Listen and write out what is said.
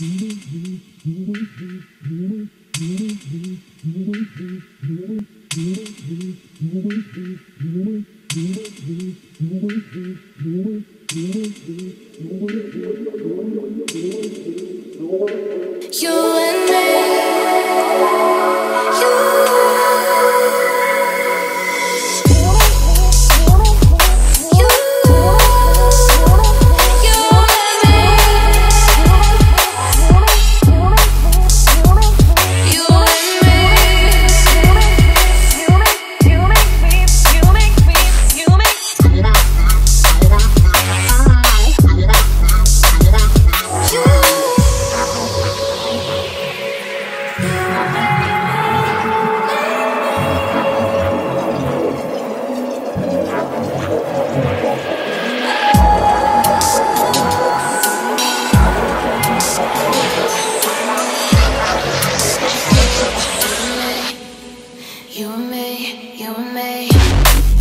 You You and me, you and me.